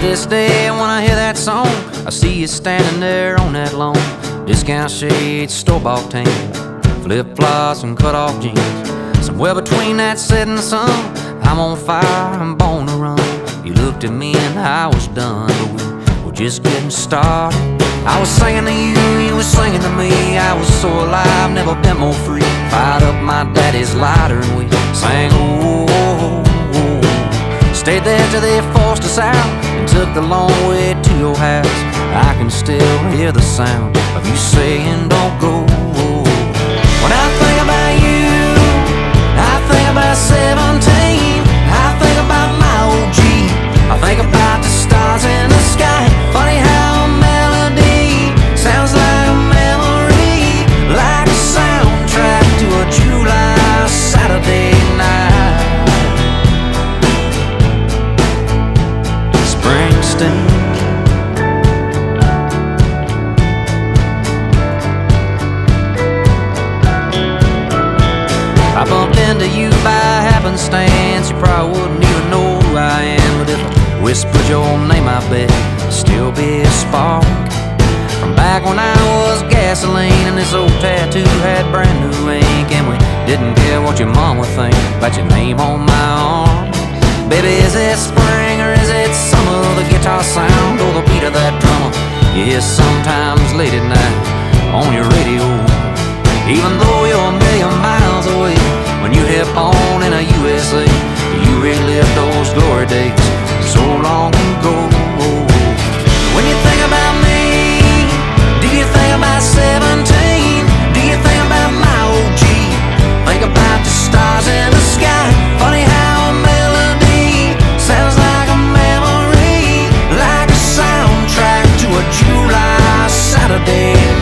this day, when I hear that song, I see you standing there on that lawn. Discount shades, store bought tan, flip flops, and cut off jeans. Somewhere between that setting sun, I'm on fire, I'm born to run. You looked at me and I was done, but we were just getting started. I was singing to you, you were singing to me. I was so alive, never been more free. Fired up my daddy's lighter and we sang, oh. Stayed there till they forced us out and took the long way to your house. I can still hear the sound of you saying, don't go. I bumped into you by happenstance. You probably wouldn't even know who I am. But if I whispered your name, I bet still be a spark. From back when I was gasoline and this old tattoo had brand new ink. And we didn't care what your mom would think about your name on my arm. Baby, is it spring is? The guitar sound or the beat of that drummer? Yeah, sometimes late at night on your radio. Even though you're Saturday.